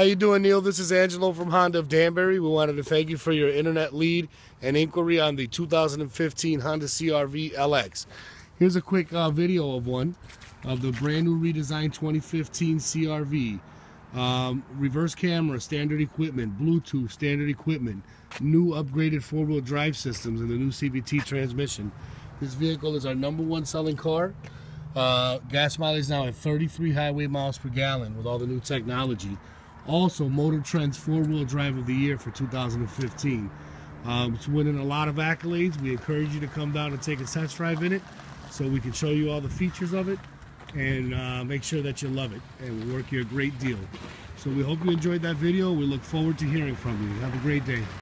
How you doing, Neil? This is Angelo from Honda of Danbury. We wanted to thank you for your internet lead and inquiry on the 2015 Honda CRV LX. Here's a quick uh, video of one of the brand new redesigned 2015 CRV. Um, reverse camera, standard equipment, Bluetooth, standard equipment, new upgraded four-wheel drive systems, and the new CVT transmission. This vehicle is our number one selling car. Uh, gas mileage now at 33 highway miles per gallon with all the new technology. Also, Motor Trend's four-wheel drive of the year for 2015. Um, it's winning a lot of accolades. We encourage you to come down and take a test drive in it so we can show you all the features of it and uh, make sure that you love it. And we work you a great deal. So we hope you enjoyed that video. We look forward to hearing from you. Have a great day.